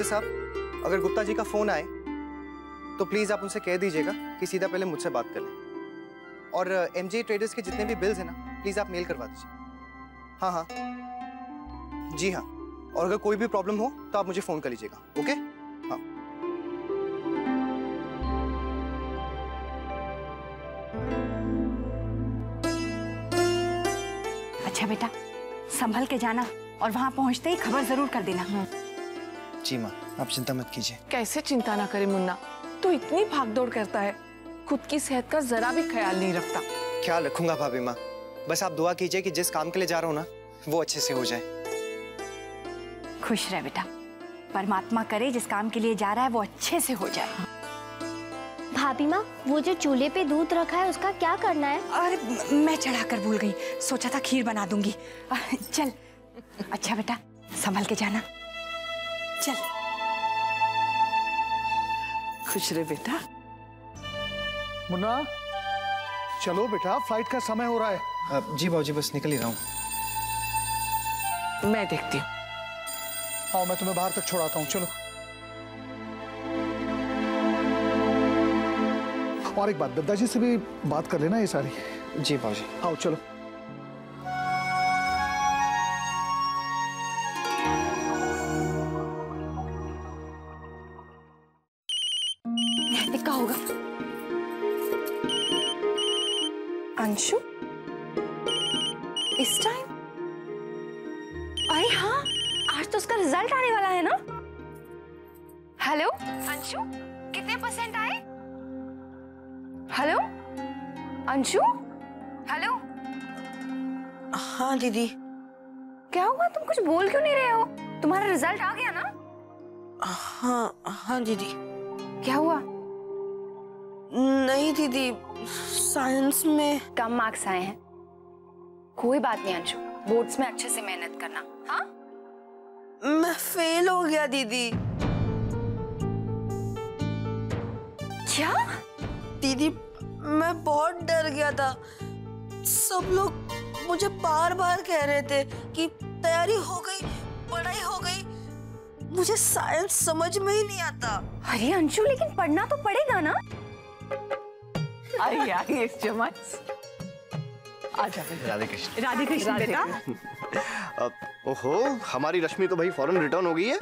दरवाजे साहब अगर गुप्ता जी का फ़ोन आए तो प्लीज़ आप उनसे कह दीजिएगा कि सीधा पहले मुझसे बात कर लें। और एम जी ट्रेडर्स के जितने भी बिल्स हैं ना प्लीज़ आप मेल करवा दीजिए। हाँ हाँ। जी हाँ। और अगर कोई भी प्रॉब्लम हो तो आप मुझे फ़ोन कर लीजिएगा ओके हाँ। अच्छा बेटा, संभल के जाना और वहाँ पहुँचते ही खबर ज़रूर कर देना। जी माँ आप चिंता मत कीजिए। कैसे चिंता ना करे मुन्ना? तू इतनी भागदौड़ करता है। खुद की सेहत का जरा भी ख्याल नहीं रखता। ख्याल रखूँगा भाभी माँ। बस आप दुआ कीजिए कि जिस काम के लिए जा रहा हूँ ना वो अच्छे से हो जाए। खुश रह बेटा। परमात्मा करे जिस काम के लिए जा रहा है वो अच्छे से हो जाए। भाभी माँ वो जो चूल्हे पे दूध रखा है उसका क्या करना है? अरे मैं चढ़ा कर भूल गई। सोचा था खीर बना दूँगी। चल। अच्छा बेटा संभल के जाना। चल। खुश रहे बेटा। मुन्ना चलो बेटा फ़्लाइट का समय हो रहा है। जी बाबूजी बस निकल ही रहा हूँ। मैं देखती हूँ। आओ मैं तुम्हें बाहर तक छोड़ाता हूँ चलो। और एक बात दद्दा जी से भी बात कर लेना ये सारी। जी बाबूजी। आओ चलो। इक्का होगा। अंशु इस टाइम अरे हाँ आज तो उसका रिज़ल्ट आने वाला है ना? हेलो अंशु कितने परसेंट आए? हेलो अंशु? हेलो हाँ दीदी। क्या हुआ? तुम कुछ बोल क्यों नहीं रहे हो? तुम्हारा रिज़ल्ट आ गया ना? हाँ हाँ दीदी। क्या हुआ? नहीं दीदी। साइंस में कम मार्क्स आए हैं। कोई बात नहीं अंशु। बोर्ड्स में अच्छे से मेहनत करना। हाँ? मैं फेल हो गया दीदी। क्या? दीदी मैं बहुत डर गया था। सब लोग मुझे बार बार कह रहे थे कि तैयारी हो गई पढ़ाई हो गई। मुझे साइंस समझ में ही नहीं आता। अरे अंशु लेकिन पढ़ना तो पड़ेगा ना। आई आई इस जमात आजा राधे कृष्ण राधे कृष्ण बेटा। ओहो हमारी रश्मि तो भाई फ़ौरन रिटर्न हो गई है।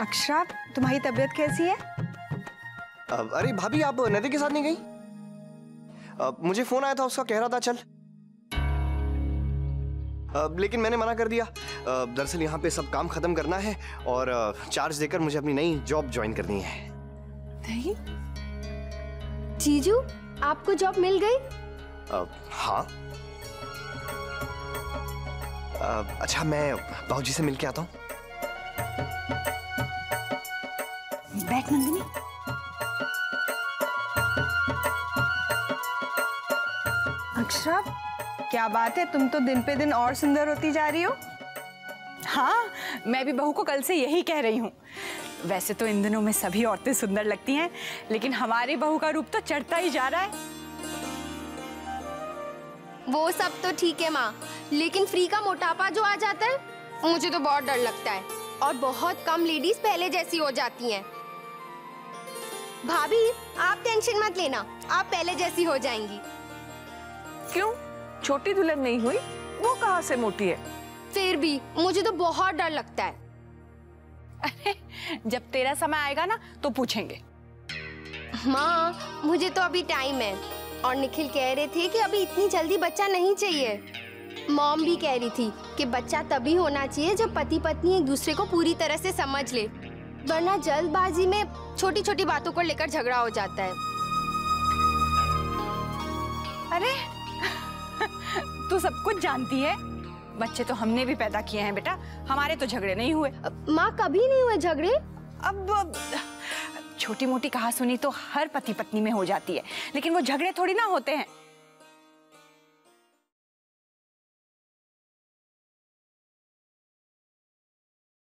अक्षरा तुम्हारी तबीयत कैसी है? अब अरे भाभी आप नदी के साथ नहीं गई? अब मुझे फ़ोन आया था उसका कह रहा था चल। अब लेकिन मैंने मना कर दिया। दरअसल यहाँ पे सब काम खत्म करना है और चार्ज देकर मुझे अपनी नई जॉब ज्वाइन करनी है। नहीं जीजू आपको जॉब मिल गई? हाँ। अच्छा मैं बाबूजी से मिलके आता हूँ। बैठ नंदिनी। अक्षरा क्या बात है? तुम तो दिन पे दिन और सुंदर होती जा रही हो। हाँ मैं भी बहू को कल से यही कह रही हूँ। वैसे तो इन दिनों में सभी औरतें सुंदर लगती हैं लेकिन हमारी बहू का रूप तो चढ़ता ही जा रहा है। वो सब तो ठीक है माँ लेकिन फ्री का मोटापा जो आ जाता है मुझे तो बहुत डर लगता है। और बहुत कम लेडीज़ पहले जैसी हो जाती हैं। भाभी आप टेंशन मत लेना आप पहले जैसी हो जाएँगी। क्यों? छोटी दुल्हन नहीं हुई वो कहाँ से मोटी है? फिर भी मुझे तो बहुत डर लगता है। अरे जब तेरा समय आएगा ना तो पूछेंगे। माँ मुझे तो अभी टाइम है। और निखिल कह रहे थे कि अभी इतनी जल्दी बच्चा नहीं चाहिए। मॉम भी कह रही थी कि बच्चा तभी होना चाहिए जब पति पत्नी एक दूसरे को पूरी तरह से समझ ले। वरना जल्दबाजी में छोटी छोटी बातों को लेकर झगड़ा हो जाता है। अरे तू सब कुछ जानती है? बच्चे तो हमने भी पैदा किए हैं बेटा। हमारे तो झगड़े नहीं हुए। माँ कभी नहीं हुए झगड़े? अब छोटी मोटी कहा सुनी तो हर पति पत्नी में हो जाती है। लेकिन वो झगड़े थोड़ी ना होते हैं।